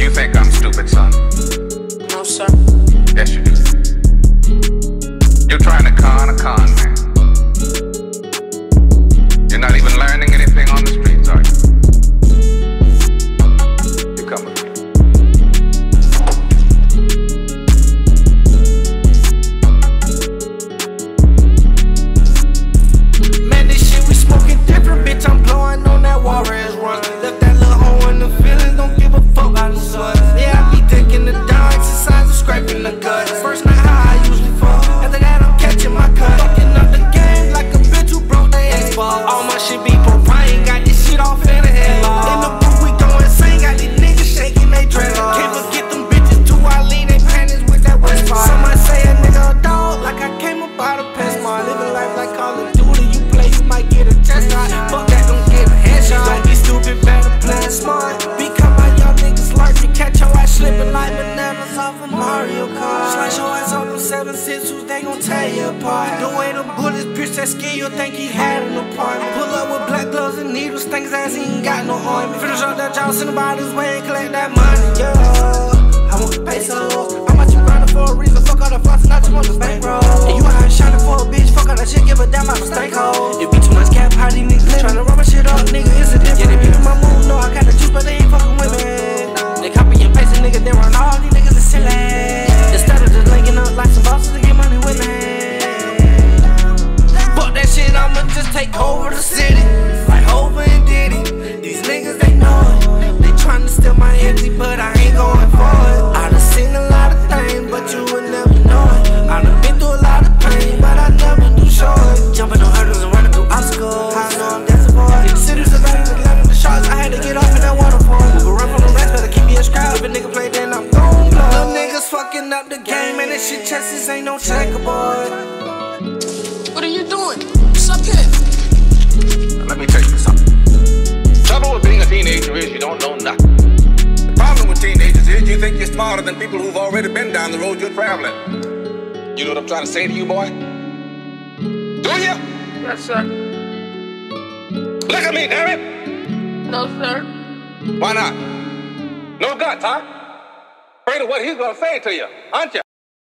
You think I'm stupid, son? No, sir. Yes, you do. You're trying to con a con man. scraping the guts. First night high, I usually fall. After that, I'm catching my cut. Fucking up the game like a bitch who broke their ass. All my shit be propane, got this shit off in the head. In the booth, we go insane, got these niggas shaking they dread. Can't forget them bitches too, I lean they panties with that West Some might say a nigga a dog, like I came up out of Pest Living life like Call of Duty, you play, you might get a who's they gon' tear you apart. The way the bullets pierce that skin, you'll think he had an apartment. Pull up with black gloves and needles, think his ass he ain't got no arm. Finish up that job, send him his way and collect that money, yeah. Take over the city. Like over and Diddy. These niggas, they know it. They tryna steal my empty, but I ain't going for it. I done seen a lot of things, but you would never know it. I done been through a lot of pain, but I never do show it. Jumping on hurdles and running through obstacles. I know I'm dancing for it. The cities are to let the shots. I had to get off in that waterfall. Move around from the rest, better keep me a scrap. If a nigga play, then I'm gon' blow. Little niggas fucking up the game, and this shit chess, ain't no checkerboard. Than people who've already been down the road you're traveling. You know what I'm trying to say to you, boy? Do you? Yes, sir. Look at me, damn it! No, sir. Why not? No guts, huh? Afraid of what he's gonna say to you, aren't you?